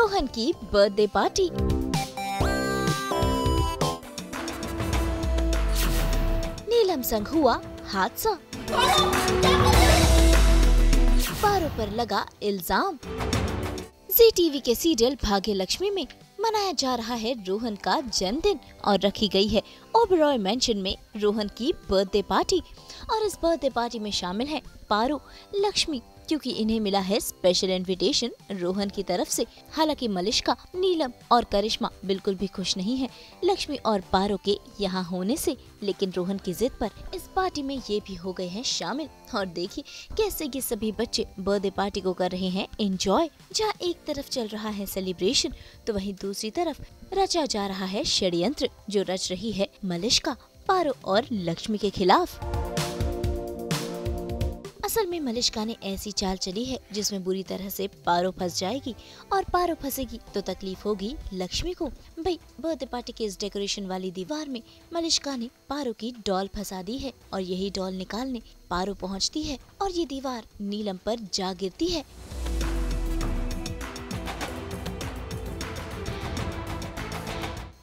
रोहन की birthday party. नीलम संग हुआ हादसा। पारो पर लगा इल्ज़ाम। जी टीवी के सीरियल भाग्य लक्ष्मी में मनाया जा रहा है रोहन का जन्मदिन और रखी गई है ओबरॉय मेंशन में रोहन की बर्थडे पार्टी और इस बर्थडे पार्टी में शामिल है पारो, लक्ष्मी, क्योंकि इन्हें मिला है स्पेशल इनविटेशन रोहन की तरफ़ से। हालाँकि मलिश्का, नीलम और करिश्मा बिल्कुल भी खुश नहीं है। लक्ष्मी और पारो के यहाँ होने से, लेकिन रोहन की जिद पर इस पार्टी में ये भी हो गए हैं शामिल। और देखिए कैसे ये सभी बच्चे बर्थडे पार्टी को कर रहे हैं। एंजॉय जहाँ एक तरफ़ चल रहा है सेलिब्रेशन तो वहीं दूसरी तरफ़ रचा जा रहा है षड्यंत्र, जो रच रही है मलिश्का, पारो और लक्ष्मी के खिलाफ। असल में मलिश्का ने ऐसी चाल चली है, जिसमें बुरी तरह से पारो फंस जाएगी और पारो फंसेगी तो तकलीफ़ होगी लक्ष्मी को। भाई, बर्थडे पार्टी के इस डेकोरेशन वाली दीवार में मलिश्का ने पारो की डॉल फंसा दी है और यही डॉल निकालने पारो पहुँचती है और ये दीवार नीलम पर जा गिरती है।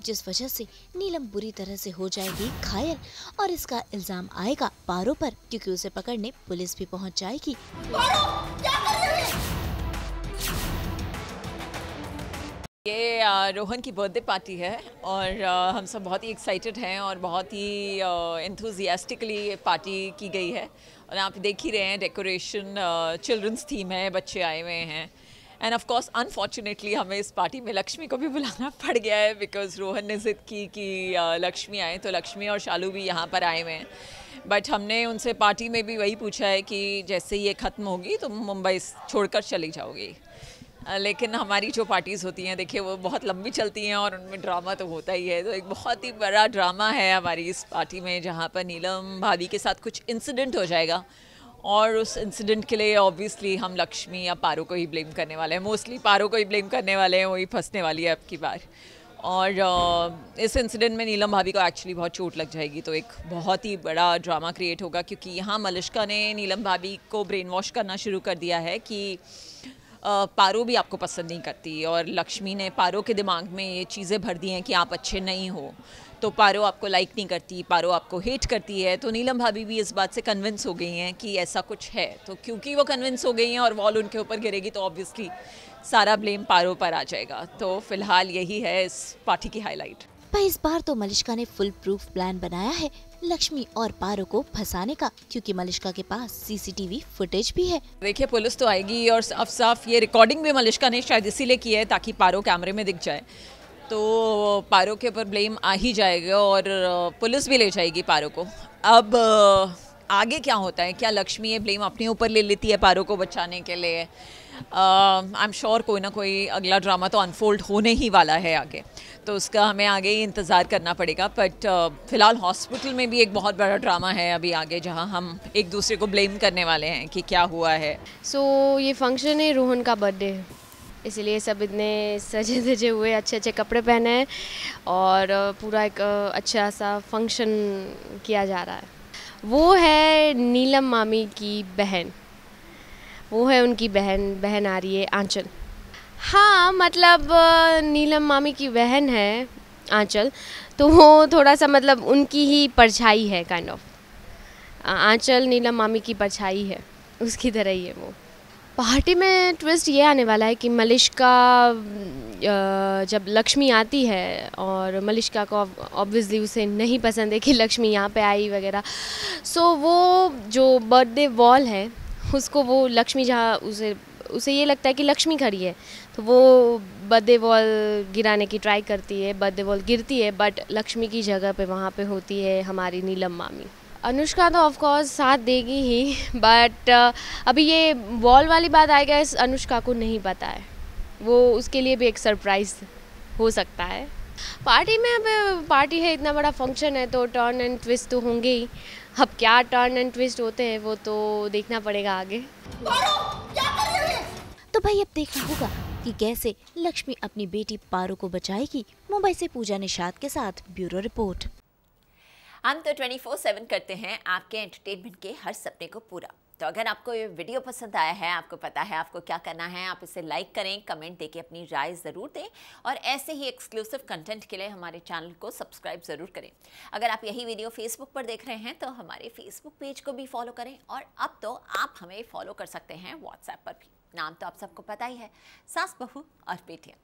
जिस वजह से नीलम बुरी तरह से हो जाएगी घायल और इसका इल्ज़ाम आएगा पारो पर क्योंकि उसे पकड़ने पुलिस भी पहुँच जाएगी। ये रोहन की बर्थडे पार्टी है और हम सब बहुत ही एक्साइटेड हैं और बहुत ही इंथुजियास्टिकली पार्टी की गई है। और आप देख ही रहे हैं डेकोरेशन चिल्ड्रंस थीम है बच्चे आए हुए हैं। एंड ऑफ़ कोर्स अनफॉर्चुनेटली हमें इस पार्टी में लक्ष्मी को भी बुलाना पड़ गया है बिकॉज़ रोहन ने जिद की कि लक्ष्मी आए तो लक्ष्मी और शालू भी यहाँ पर आए हुए हैं। बट हमने उनसे पार्टी में भी वही पूछा है कि जैसे ये ख़त्म होगी तो मुंबई छोड़कर चली जाओगी। लेकिन हमारी जो पार्टीज़ होती हैं, देखिए, वो बहुत लंबी चलती हैं और उनमें ड्रामा तो होता ही है। तो एक बहुत ही बड़ा ड्रामा है हमारी इस पार्टी में, जहाँ पर नीलम भाभी के साथ कुछ इंसिडेंट हो जाएगा। और उस इंसिडेंट के लिए ऑब्वियसली हम लक्ष्मी या पारो को ही ब्लेम करने वाले हैं। मोस्टली पारो को ही ब्लेम करने वाले हैं, वही फंसने वाली है आपकी बार। और इस इंसिडेंट में नीलम भाभी को एक्चुअली बहुत चोट लग जाएगी तो एक बहुत ही बड़ा ड्रामा क्रिएट होगा, क्योंकि यहाँ मलिश्का ने नीलम भाभी को ब्रेन वॉश करना शुरू कर दिया है कि पारो भी आपको पसंद नहीं करती और लक्ष्मी ने पारो के दिमाग में ये चीज़ें भर दी हैं कि आप अच्छे नहीं हो। तो पारो आपको लाइक नहीं करती, पारो आपको हेट करती है। तो नीलम भाभी भी इस बात से कन्विंस हो गई हैं कि ऐसा कुछ है। तो क्योंकि वो कन्विंस हो गई हैं और वॉल उनके ऊपर गिरेगी तो ऑब्वियसली सारा ब्लेम पारो पर आ जाएगा। तो फ़िलहाल यही है इस पार्टी की हाईलाइट पर इस बार तो मलिश्का ने फुल प्रूफ प्लान बनाया है लक्ष्मी और पारो को फंसाने का, क्योंकि मलिश्का के पास सीसीटीवी फुटेज भी है। देखिए, पुलिस तो आएगी और साफ़ साफ़ ये रिकॉर्डिंग भी मलिश्का ने शायद इसीलिए की है ताकि पारो कैमरे में दिख जाए। तो पारो के ऊपर ब्लेम आ ही जाएगा और, पुलिस भी ले जाएगी पारो को। अब आगे क्या होता है? क्या लक्ष्मी ये ब्लेम अपने ऊपर ले लेती है पारो को बचाने के लिए? आई एम श्योर कोई ना कोई अगला ड्रामा तो अनफोल्ड होने ही वाला है आगे। तो उसका हमें आगे ही इंतज़ार करना पड़ेगा। बट uh, फ़िलहाल हॉस्पिटल में भी एक बहुत बड़ा ड्रामा है अभी आगे जहाँ हम एक दूसरे को ब्लेम करने वाले हैं कि क्या हुआ है। सो so, ये फ़ंक्शन है रोहन का बर्थडे इसलिए सब इतने सजे धजे हुए अच्छे अच्छे कपड़े पहने हैं और पूरा एक अच्छा सा फ़ंक्शन किया जा रहा है। वो है नीलम मामी की बहन। वो है उनकी बहन बहन आ रही है आंचल। हाँ मतलब नीलम मामी की बहन है आंचल तो वो थोड़ा सा मतलब उनकी ही परछाई है काइंड ऑफ़ आंचल नीलम मामी की परछाई है, उसकी तरह ही है वो। पार्टी में ट्विस्ट ये आने वाला है कि मलिश्का जब लक्ष्मी आती है और मलिश्का को ऑब्वियसली उसे नहीं पसंद है कि लक्ष्मी यहाँ पे आई वगैरह। सो वो जो बर्थडे वॉल है, उसको वो लक्ष्मी जहाँ उसे उसे ये लगता है कि लक्ष्मी खड़ी है। तो वो बर्थडे वॉल गिराने की ट्राई करती है बर्थडे वॉल गिरती है बट लक्ष्मी की जगह पे वहाँ पे होती है हमारी नीलम मामी। अनुष्का तो ऑफकोर्स साथ देगी ही बट uh, अभी ये वॉल वाली बात आएगा इस अनुष्का को नहीं पता है। वो उसके लिए भी एक सरप्राइज़ हो सकता है। पार्टी में अब पार्टी है इतना बड़ा फ़ंक्शन है तो टर्न एंड ट्विस्ट तो होंगे ही। अब क्या टर्न एंड ट्विस्ट होते हैं वो तो देखना पड़ेगा आगे। तो भाई अब देखना होगा कि कैसे लक्ष्मी अपनी बेटी पारो को बचाएगी मुंबई से पूजा निषाद के साथ ब्यूरो रिपोर्ट। हम तो 24/7 करते हैं आपके एंटरटेनमेंट के हर सपने को पूरा। तो अगर आपको ये वीडियो पसंद आया है, आपको पता है आपको क्या करना है, आप इसे लाइक करें कमेंट देके अपनी राय ज़रूर दें और ऐसे ही एक्सक्लूसिव कंटेंट के लिए हमारे चैनल को सब्सक्राइब ज़रूर करें। अगर आप यही वीडियो फेसबुक पर देख रहे हैं तो हमारे फेसबुक पेज को भी फॉलो करें और अब तो आप हमें फॉलो कर सकते हैं व्हाट्सएप पर भी। नाम तो आप सबको पता ही है। सास बहू और बेटियाँ।